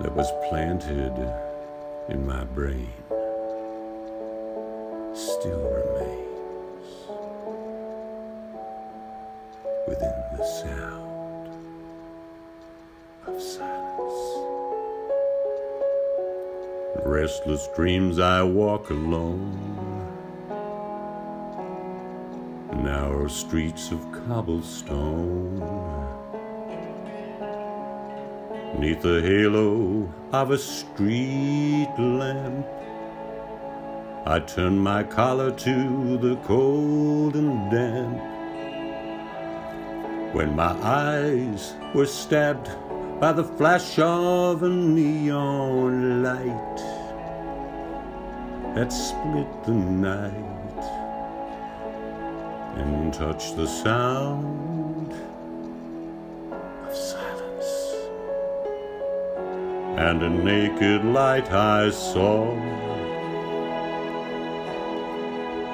that was planted in my brain still remains within the sound of silence. Restless dreams, I walk alone. Narrow streets of cobblestone. Neath the halo of a street lamp, I turn my collar to the cold and damp. When my eyes were stabbed by the flash of a neon light that split the night and touched the sound And a naked light I saw.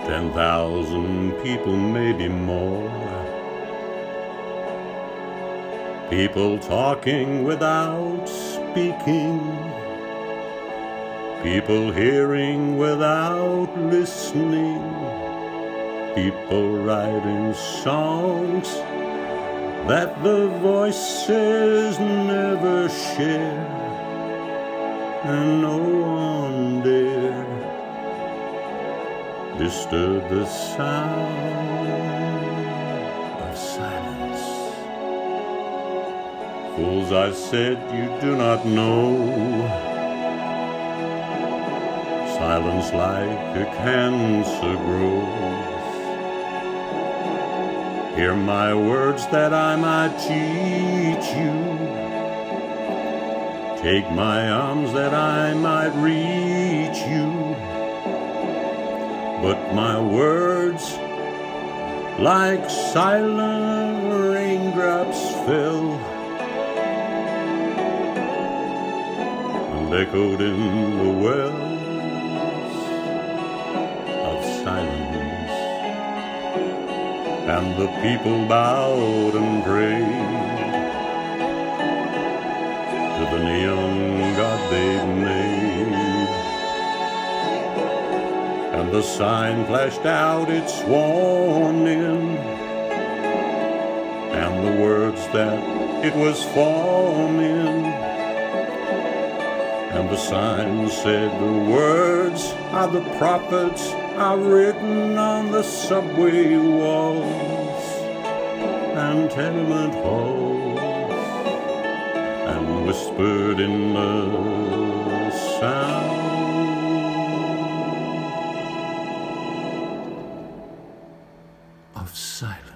Ten thousand people, maybe more. People talking without speaking. People hearing without listening. People writing songs that the voices never share. And no one dare disturb the sound of silence. Fools, I said, you do not know. Silence like a cancer grows. Hear my words that I might teach you. Take my arms that I might reach you. But my words, like silent raindrops, fell and echoed in the wells of silence. And the people bowed and prayed to the neon god they've made. And the sign flashed out its warning, and the words that it was forming. And the sign said the words of the prophets are written on the subway walls and tenement halls whispered in the sound of silence.